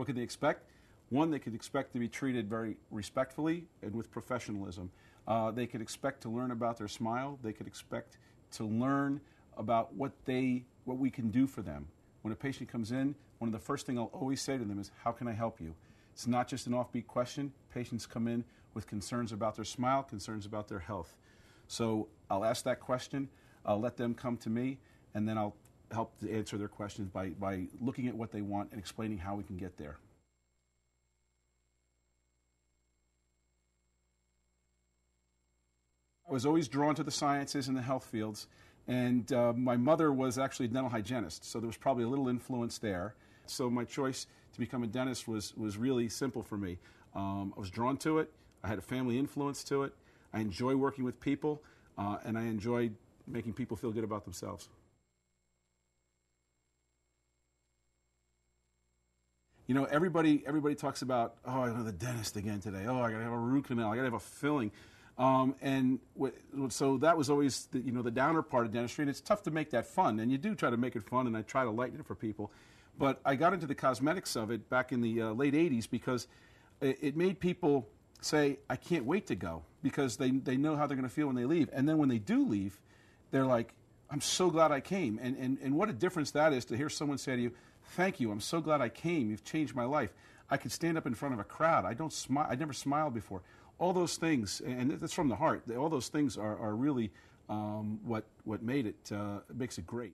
What can they expect? One, they could expect to be treated very respectfully and with professionalism. Uh, they could expect to learn about their smile. They could expect to learn about what they what we can do for them. When a patient comes in, one of the first things I'll always say to them is, "How can I help you?" It's not just an offbeat question. Patients come in with concerns about their smile, concerns about their health. So I'll ask that question. I'll let them come to me, and then I'll help to answer their questions by, by looking at what they want and explaining how we can get there. I was always drawn to the sciences and the health fields, and uh, my mother was actually a dental hygienist, so there was probably a little influence there. So my choice to become a dentist was, was really simple for me. Um, I was drawn to it, I had a family influence to it, I enjoy working with people, uh, and I enjoy making people feel good about themselves. You know, everybody everybody talks about, oh, I go to the dentist again today. Oh, I got to have a root canal. I got to have a filling. Um, and so that was always the, you know the downer part of dentistry, and it's tough to make that fun. And you do try to make it fun, and I try to lighten it for people. But I got into the cosmetics of it back in the uh, late '80s because it, it, made people say, "I can't wait to go," because they they know how they're going to feel when they leave. And then when they do leave, they're like, "I'm so glad I came." And and and what a difference that is to hear someone say to you, Thank you. I'm so glad I came. You've changed my life. I could stand up in front of a crowd. I don't smile. I never smiled before. All those things, and that's from the heart. All those things are, are really um, what what made it uh, makes it great.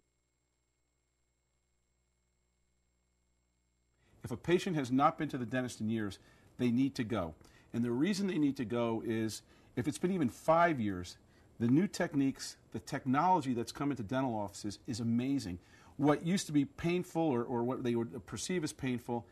If a patient has not been to the dentist in years, they need to go. And the reason they need to go is if it's been even five years, the new techniques, the technology that's come into dental offices is amazing what used to be painful or, or what they would perceive as painful,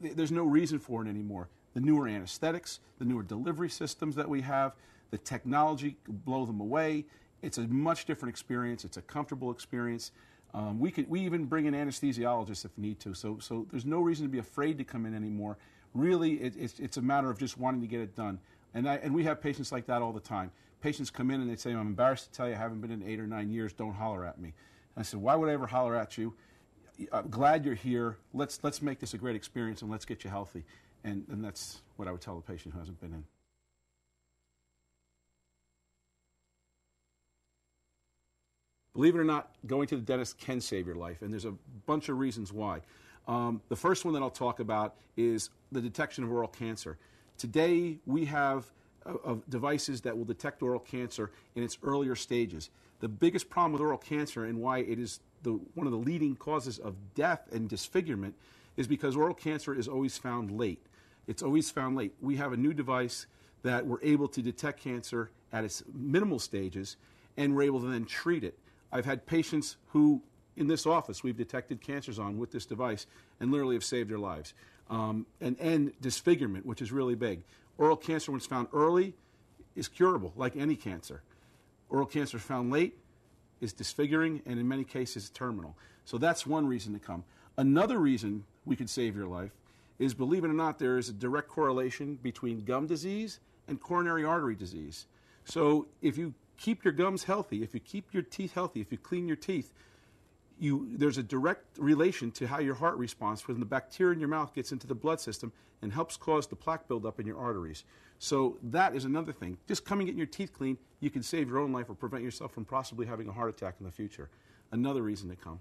there's no reason for it anymore. The newer anesthetics, the newer delivery systems that we have, the technology blow them away. It's a much different experience. It's a comfortable experience. Um, we can we even bring in anesthesiologists if need to. So so there's no reason to be afraid to come in anymore. Really, it, it's it's a matter of just wanting to get it done. And I, and we have patients like that all the time. Patients come in and they say, "I'm embarrassed to tell you I haven't been in eight or nine years. Don't holler at me." I said, why would I ever holler at you? I'm glad you're here. Let's, let's make this a great experience and let's get you healthy. And, and that's what I would tell a patient who hasn't been in. Believe it or not, going to the dentist can save your life, and there's a bunch of reasons why. Um, the first one that I'll talk about is the detection of oral cancer. Today, we have uh, devices that will detect oral cancer in its earlier stages. The biggest problem with oral cancer and why it is the, one of the leading causes of death and disfigurement is because oral cancer is always found late. It's always found late. We have a new device that we're able to detect cancer at its minimal stages and we're able to then treat it. I've had patients who, in this office, we've detected cancers on with this device and literally have saved their lives. Um, and, and disfigurement, which is really big. Oral cancer, when it's found early, is curable, like any cancer. Oral cancer found late is disfiguring and in many cases terminal. So that's one reason to come. Another reason we could save your life is, believe it or not, there is a direct correlation between gum disease and coronary artery disease. So if you keep your gums healthy, if you keep your teeth healthy, if you clean your teeth, you, there's a direct relation to how your heart responds when the bacteria in your mouth gets into the blood system and helps cause the plaque buildup in your arteries. So that is another thing. Just coming getting your teeth clean, you can save your own life or prevent yourself from possibly having a heart attack in the future. Another reason to come.